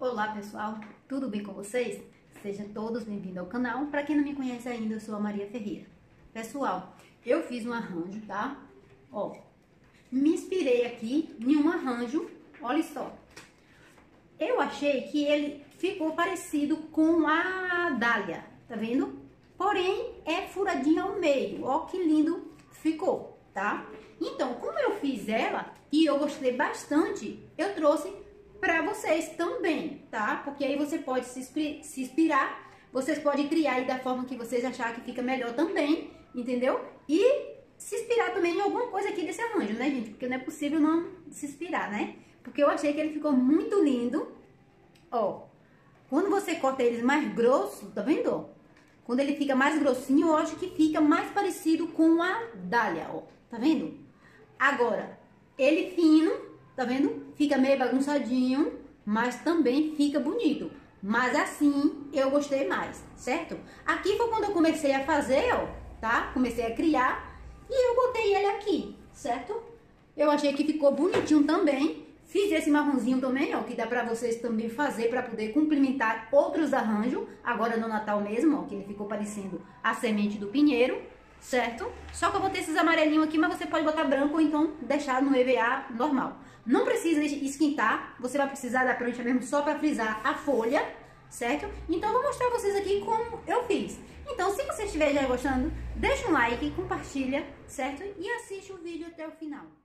Olá pessoal, tudo bem com vocês? Sejam todos bem-vindos ao canal. Para quem não me conhece ainda, eu sou a Maria Ferreira. Pessoal, eu fiz um arranjo, tá? Ó, me inspirei aqui em um arranjo, olha só. Eu achei que ele ficou parecido com a dália, tá vendo? Porém, é furadinho ao meio, ó que lindo ficou, tá? Então, como eu fiz ela e eu gostei bastante, eu trouxe para vocês também, tá? Porque aí você pode se, se inspirar, vocês podem criar aí da forma que vocês acharem que fica melhor também, entendeu? E se inspirar também em alguma coisa aqui desse arranjo, né, gente? Porque não é possível não se inspirar, né? Porque eu achei que ele ficou muito lindo. Ó, quando você corta eles mais grosso, tá vendo? Quando ele fica mais grossinho, eu acho que fica mais parecido com a dália, ó. Tá vendo? Agora, ele fino, tá vendo? Fica meio bagunçadinho, mas também fica bonito. Mas assim eu gostei mais, certo? Aqui foi quando eu comecei a fazer, ó, tá? Comecei a criar e eu botei ele aqui, certo? Eu achei que ficou bonitinho também. Fiz esse marronzinho também, ó, que dá pra vocês também fazer pra poder complementar outros arranjos. Agora no Natal mesmo, ó, que ele ficou parecendo a semente do pinheiro certo? Só que eu botei esses amarelinhos aqui, mas você pode botar branco ou então deixar no EVA normal. Não precisa esquentar, você vai precisar da prancha mesmo só para frisar a folha, certo? Então vou mostrar vocês aqui como eu fiz. Então se você estiver já gostando, deixa um like, compartilha, certo? E assiste o vídeo até o final.